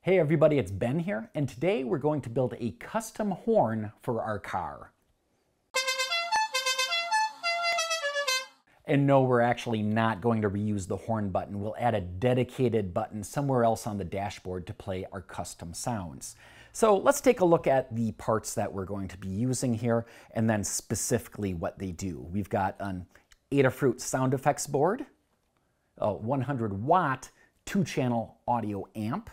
Hey everybody, it's Ben here, and today we're going to build a custom horn for our car. And no, we're actually not going to reuse the horn button. We'll add a dedicated button somewhere else on the dashboard to play our custom sounds. So let's take a look at the parts that we're going to be using here and then specifically what they do. We've got an Adafruit sound effects board, a 100 watt two channel audio amp,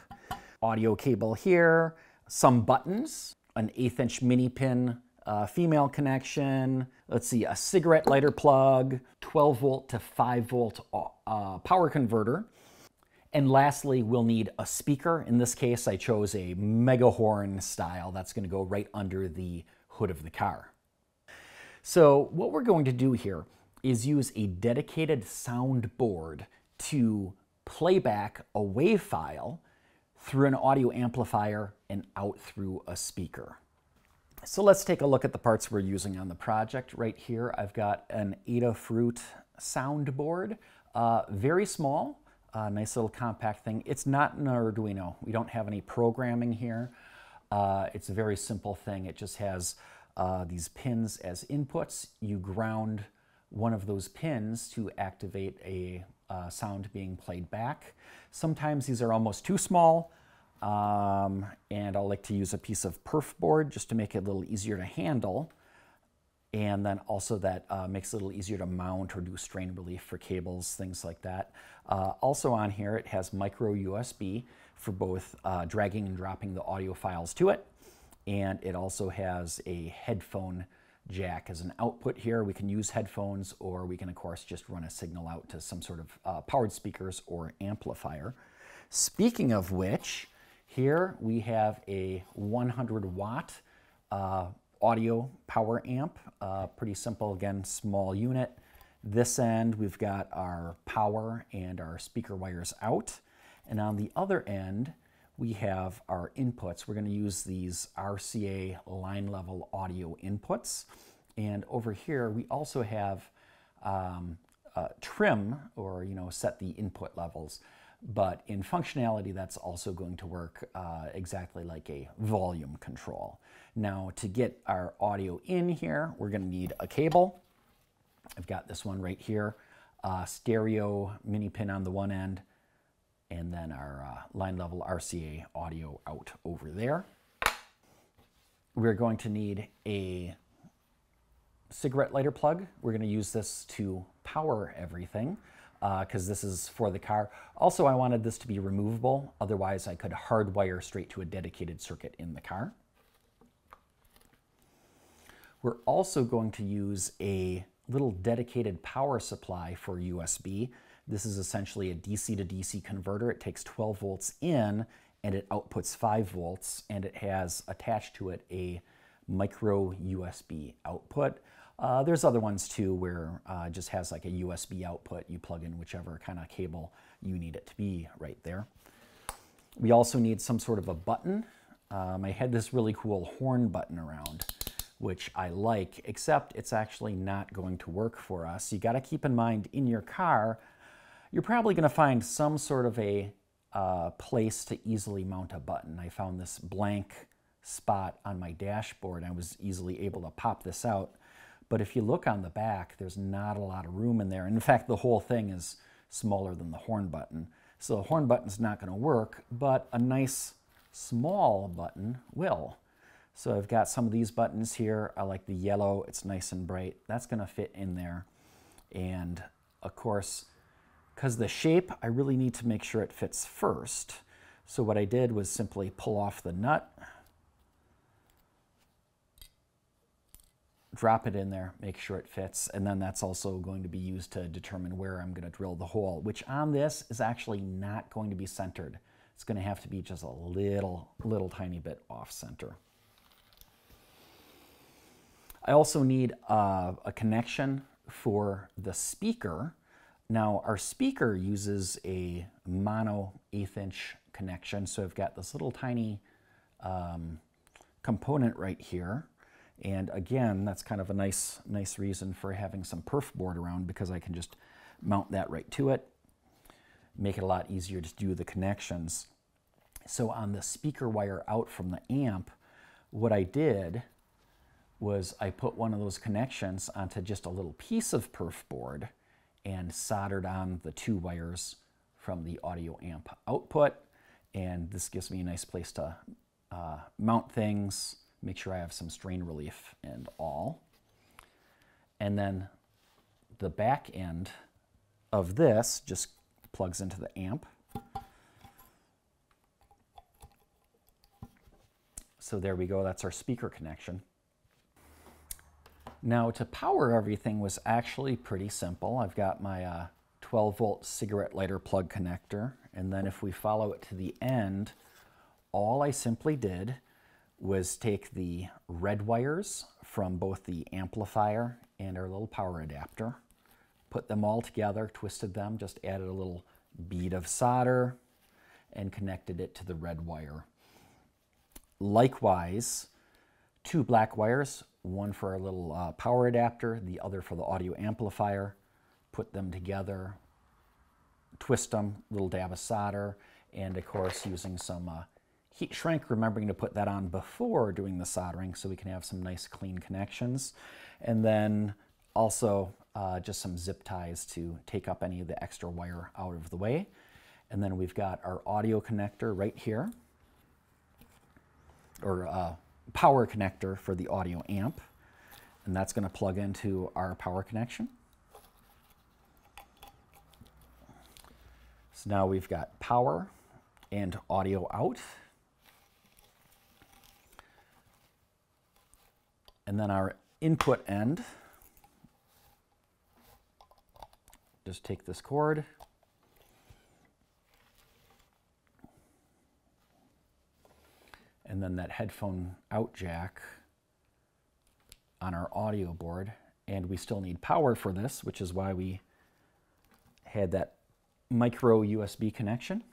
audio cable here, some buttons, an eighth inch mini pin uh, female connection, let's see, a cigarette lighter plug, 12 volt to 5 volt uh, power converter. And lastly, we'll need a speaker. In this case, I chose a Megahorn style that's going to go right under the hood of the car. So what we're going to do here is use a dedicated sound board to play back a WAV file through an audio amplifier and out through a speaker. So let's take a look at the parts we're using on the project. Right here, I've got an Adafruit soundboard, uh, very small, uh, nice little compact thing. It's not an Arduino. We don't have any programming here. Uh, it's a very simple thing. It just has uh, these pins as inputs. You ground one of those pins to activate a uh, sound being played back. Sometimes these are almost too small. Um, and I'll like to use a piece of perf board just to make it a little easier to handle. And then also that uh, makes it a little easier to mount or do strain relief for cables, things like that. Uh, also on here, it has micro USB for both uh, dragging and dropping the audio files to it. And it also has a headphone jack as an output here. We can use headphones or we can of course just run a signal out to some sort of uh, powered speakers or amplifier. Speaking of which, here we have a 100 watt uh, audio power amp, uh, pretty simple, again, small unit. This end, we've got our power and our speaker wires out. And on the other end, we have our inputs. We're going to use these RCA line level audio inputs. And over here, we also have um, uh, trim or, you know, set the input levels. But in functionality, that's also going to work uh, exactly like a volume control. Now, to get our audio in here, we're going to need a cable. I've got this one right here, uh, stereo mini pin on the one end, and then our uh, line level RCA audio out over there. We're going to need a cigarette lighter plug. We're going to use this to power everything because uh, this is for the car. Also, I wanted this to be removable. Otherwise, I could hardwire straight to a dedicated circuit in the car. We're also going to use a little dedicated power supply for USB. This is essentially a DC to DC converter. It takes 12 volts in and it outputs 5 volts and it has attached to it a micro USB output. Uh, there's other ones too where uh, just has like a USB output. You plug in whichever kind of cable you need it to be right there. We also need some sort of a button. Um, I had this really cool horn button around, which I like, except it's actually not going to work for us. You got to keep in mind in your car, you're probably going to find some sort of a uh, place to easily mount a button. I found this blank spot on my dashboard. I was easily able to pop this out but if you look on the back, there's not a lot of room in there. In fact, the whole thing is smaller than the horn button. So the horn button's not going to work, but a nice small button will. So I've got some of these buttons here. I like the yellow. It's nice and bright. That's going to fit in there. And of course, because the shape, I really need to make sure it fits first. So what I did was simply pull off the nut, drop it in there, make sure it fits, and then that's also going to be used to determine where I'm going to drill the hole, which on this is actually not going to be centered. It's going to have to be just a little, little tiny bit off center. I also need uh, a connection for the speaker. Now our speaker uses a mono eighth inch connection, so I've got this little tiny um, component right here and again, that's kind of a nice, nice reason for having some perf board around because I can just mount that right to it, make it a lot easier to do the connections. So on the speaker wire out from the amp, what I did was I put one of those connections onto just a little piece of perf board and soldered on the two wires from the audio amp output. And this gives me a nice place to uh, mount things, make sure I have some strain relief and all. And then the back end of this just plugs into the amp. So there we go, that's our speaker connection. Now to power everything was actually pretty simple. I've got my uh, 12 volt cigarette lighter plug connector and then if we follow it to the end, all I simply did was take the red wires from both the amplifier and our little power adapter, put them all together, twisted them, just added a little bead of solder, and connected it to the red wire. Likewise, two black wires, one for our little uh, power adapter, the other for the audio amplifier, put them together, twist them, little dab of solder, and of course using some uh, heat shrink, remembering to put that on before doing the soldering so we can have some nice clean connections. And then also uh, just some zip ties to take up any of the extra wire out of the way. And then we've got our audio connector right here, or uh, power connector for the audio amp. And that's gonna plug into our power connection. So now we've got power and audio out. And then our input end, just take this cord, and then that headphone out jack on our audio board. And we still need power for this, which is why we had that micro USB connection.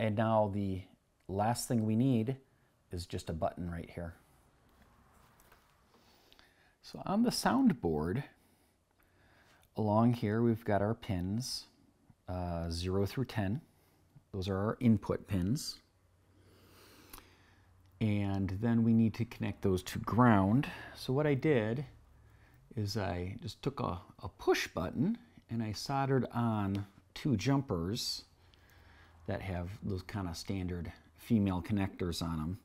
And now the last thing we need is just a button right here. So on the soundboard, along here we've got our pins, uh, 0 through 10. Those are our input pins. And then we need to connect those to ground. So what I did is I just took a, a push button and I soldered on two jumpers that have those kind of standard female connectors on them.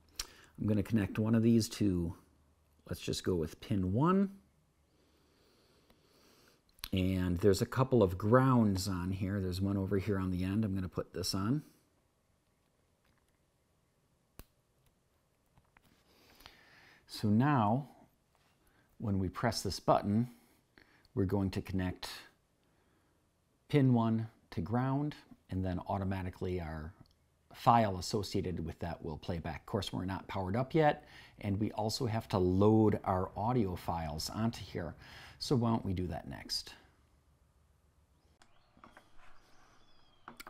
I'm going to connect one of these to, let's just go with pin one. And there's a couple of grounds on here. There's one over here on the end. I'm going to put this on. So now when we press this button, we're going to connect pin one to ground, and then automatically our file associated with that will play back. Of course, we're not powered up yet, and we also have to load our audio files onto here. So why don't we do that next?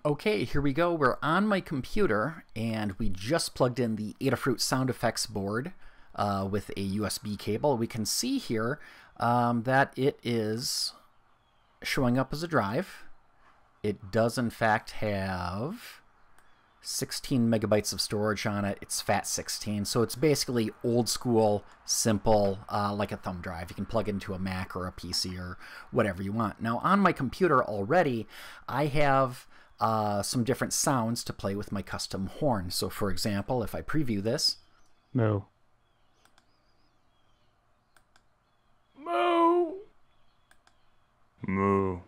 Okay, here we go. We're on my computer, and we just plugged in the Adafruit sound effects board uh, with a USB cable. We can see here um, that it is showing up as a drive. It does in fact have 16 megabytes of storage on it. It's FAT16, so it's basically old school, simple, uh, like a thumb drive. You can plug it into a Mac or a PC or whatever you want. Now, on my computer already, I have uh, some different sounds to play with my custom horn. So, for example, if I preview this, no. Moo.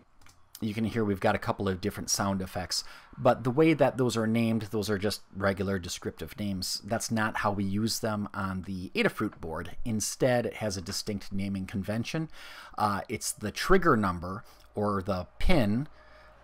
You can hear we've got a couple of different sound effects, but the way that those are named, those are just regular descriptive names. That's not how we use them on the Adafruit board. Instead, it has a distinct naming convention. Uh, it's the trigger number or the pin.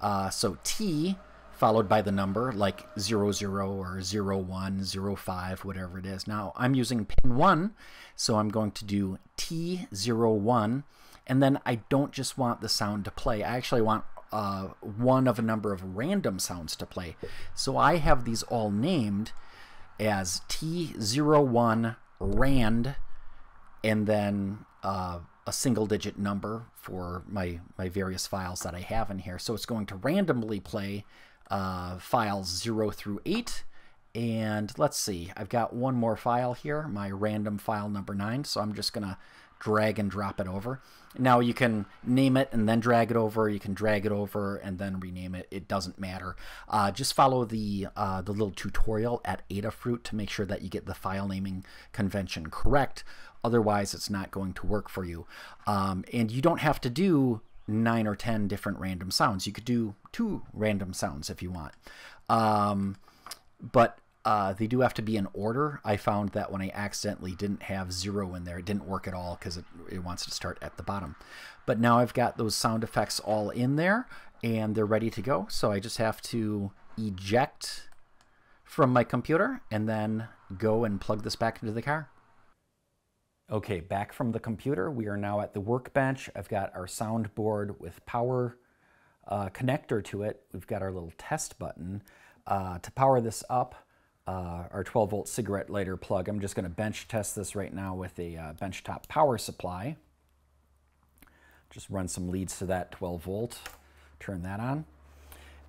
Uh, so T followed by the number like 00 or 01, 05, whatever it is. Now I'm using pin 1, so I'm going to do T01 and then I don't just want the sound to play. I actually want uh, one of a number of random sounds to play. So I have these all named as T01 Rand and then uh, a single digit number for my, my various files that I have in here. So it's going to randomly play uh, files 0 through 8. And let's see, I've got one more file here, my random file number 9. So I'm just going to drag and drop it over. Now you can name it and then drag it over. You can drag it over and then rename it. It doesn't matter. Uh, just follow the uh, the little tutorial at Adafruit to make sure that you get the file naming convention correct. Otherwise, it's not going to work for you. Um, and you don't have to do nine or ten different random sounds. You could do two random sounds if you want. Um, but uh, they do have to be in order. I found that when I accidentally didn't have zero in there, it didn't work at all because it, it wants to start at the bottom. But now I've got those sound effects all in there and they're ready to go. So I just have to eject from my computer and then go and plug this back into the car. Okay, back from the computer. We are now at the workbench. I've got our soundboard with power uh, connector to it. We've got our little test button. Uh, to power this up, uh, our 12 volt cigarette lighter plug. I'm just going to bench test this right now with a uh, benchtop power supply. Just run some leads to that 12 volt, turn that on.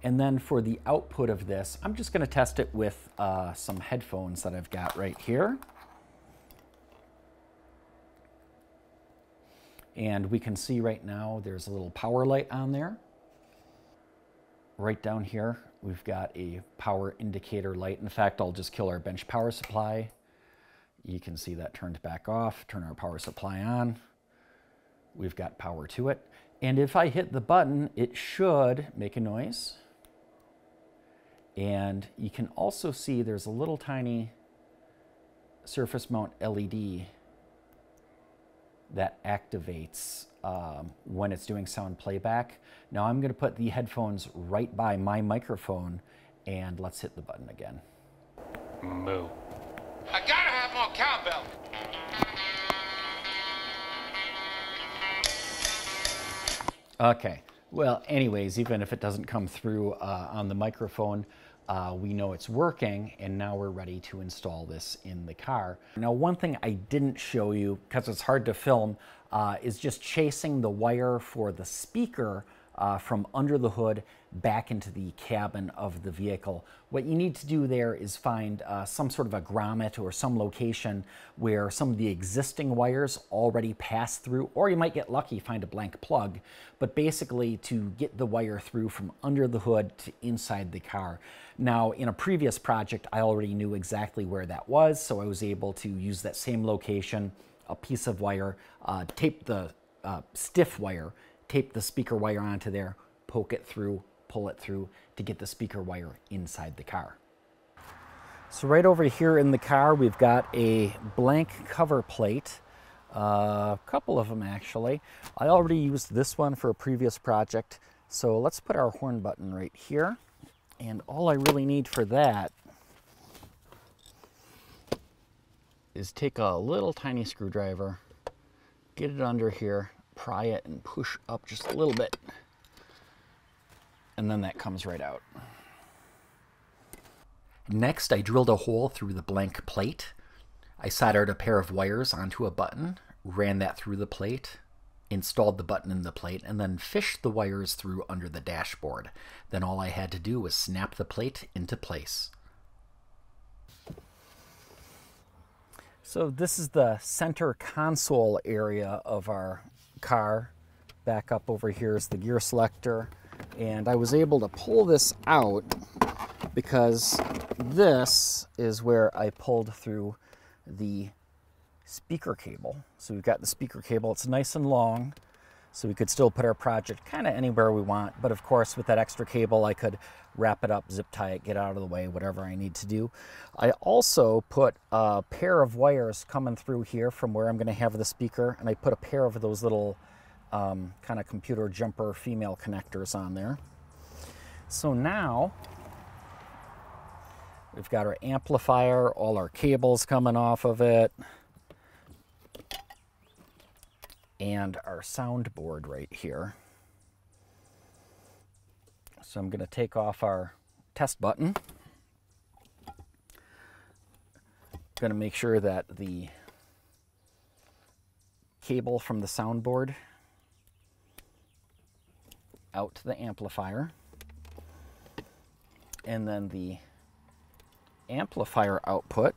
And then for the output of this, I'm just going to test it with uh, some headphones that I've got right here. And we can see right now there's a little power light on there. Right down here, we've got a power indicator light. In fact, I'll just kill our bench power supply. You can see that turned back off, turn our power supply on. We've got power to it. And if I hit the button, it should make a noise. And you can also see there's a little tiny surface mount LED that activates um, when it's doing sound playback. Now I'm going to put the headphones right by my microphone and let's hit the button again. Moo. I gotta have more cowbell. Okay. Well, anyways, even if it doesn't come through uh, on the microphone, uh, we know it's working and now we're ready to install this in the car. Now one thing I didn't show you because it's hard to film uh, is just chasing the wire for the speaker uh, from under the hood back into the cabin of the vehicle. What you need to do there is find uh, some sort of a grommet or some location where some of the existing wires already pass through, or you might get lucky, find a blank plug, but basically to get the wire through from under the hood to inside the car. Now, in a previous project, I already knew exactly where that was, so I was able to use that same location, a piece of wire, uh, tape the uh, stiff wire tape the speaker wire onto there, poke it through, pull it through to get the speaker wire inside the car. So right over here in the car, we've got a blank cover plate, uh, a couple of them actually. I already used this one for a previous project. So let's put our horn button right here. And all I really need for that is take a little tiny screwdriver, get it under here, pry it and push up just a little bit. And then that comes right out. Next, I drilled a hole through the blank plate. I soldered a pair of wires onto a button, ran that through the plate, installed the button in the plate, and then fished the wires through under the dashboard. Then all I had to do was snap the plate into place. So this is the center console area of our car. Back up over here is the gear selector. And I was able to pull this out because this is where I pulled through the speaker cable. So we've got the speaker cable. It's nice and long, so we could still put our project kind of anywhere we want. But of course, with that extra cable, I could wrap it up, zip tie it, get out of the way, whatever I need to do. I also put a pair of wires coming through here from where I'm going to have the speaker, and I put a pair of those little um, kind of computer jumper female connectors on there. So now we've got our amplifier, all our cables coming off of it, and our soundboard right here. So I'm going to take off our test button. Going to make sure that the cable from the soundboard out to the amplifier. And then the amplifier output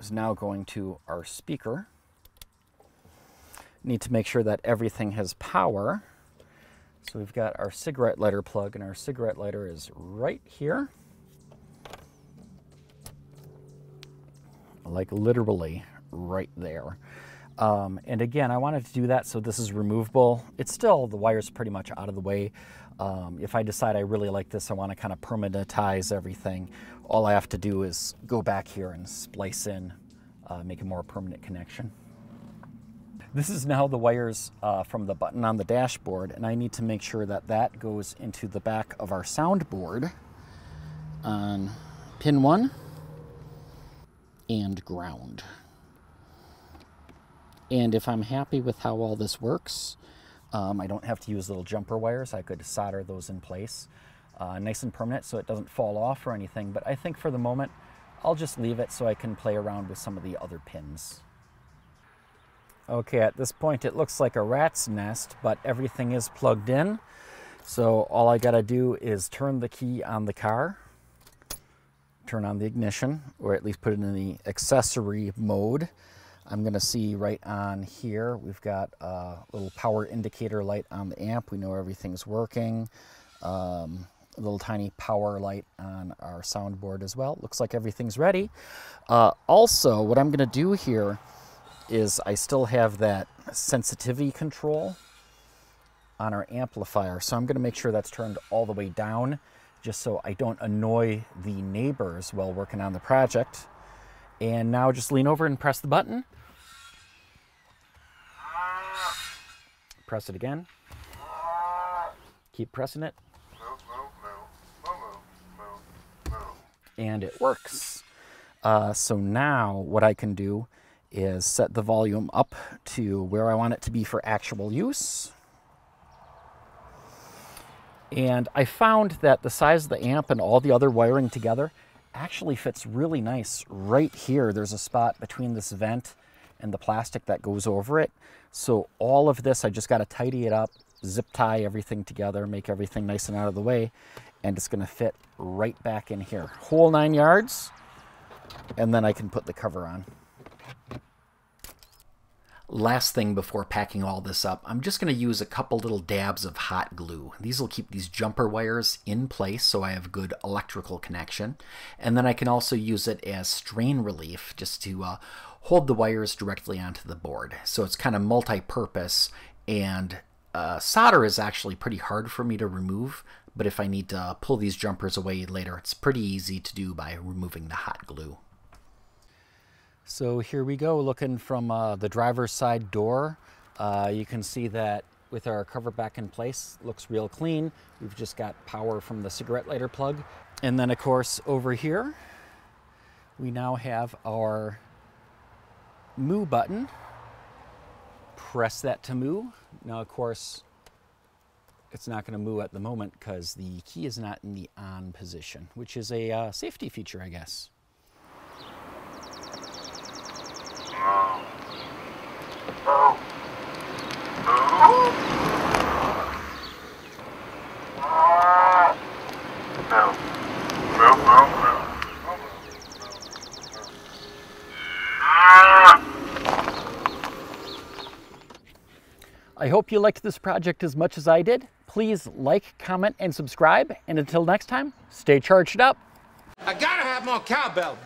is now going to our speaker. Need to make sure that everything has power. So we've got our cigarette lighter plug and our cigarette lighter is right here. Like literally right there. Um, and again, I wanted to do that so this is removable. It's still, the wire's pretty much out of the way. Um, if I decide I really like this, I want to kind of permanentize everything. All I have to do is go back here and splice in, uh, make a more permanent connection. This is now the wires uh, from the button on the dashboard, and I need to make sure that that goes into the back of our soundboard on pin one and ground. And if I'm happy with how all this works, um, I don't have to use little jumper wires. I could solder those in place uh, nice and permanent so it doesn't fall off or anything. But I think for the moment, I'll just leave it so I can play around with some of the other pins. Okay, at this point it looks like a rat's nest, but everything is plugged in. So all I gotta do is turn the key on the car, turn on the ignition, or at least put it in the accessory mode. I'm gonna see right on here, we've got a little power indicator light on the amp. We know everything's working. Um, a little tiny power light on our soundboard as well. Looks like everything's ready. Uh, also, what I'm gonna do here is I still have that sensitivity control on our amplifier. So I'm gonna make sure that's turned all the way down just so I don't annoy the neighbors while working on the project. And now just lean over and press the button. Press it again. Keep pressing it. And it works. Uh, so now what I can do is set the volume up to where I want it to be for actual use. And I found that the size of the amp and all the other wiring together actually fits really nice right here. There's a spot between this vent and the plastic that goes over it. So all of this, I just got to tidy it up, zip tie everything together, make everything nice and out of the way, and it's going to fit right back in here. Whole nine yards, and then I can put the cover on. Last thing before packing all this up, I'm just going to use a couple little dabs of hot glue. These will keep these jumper wires in place so I have good electrical connection. And then I can also use it as strain relief just to uh, hold the wires directly onto the board. So it's kind of multi-purpose and uh, solder is actually pretty hard for me to remove, but if I need to pull these jumpers away later, it's pretty easy to do by removing the hot glue. So here we go, looking from uh, the driver's side door. Uh, you can see that with our cover back in place, looks real clean. We've just got power from the cigarette lighter plug. And then of course over here, we now have our moo button. Press that to moo. Now of course, it's not gonna moo at the moment because the key is not in the on position, which is a uh, safety feature, I guess. I hope you liked this project as much as I did. Please like, comment, and subscribe. And until next time, stay charged up. I gotta have more cowbell.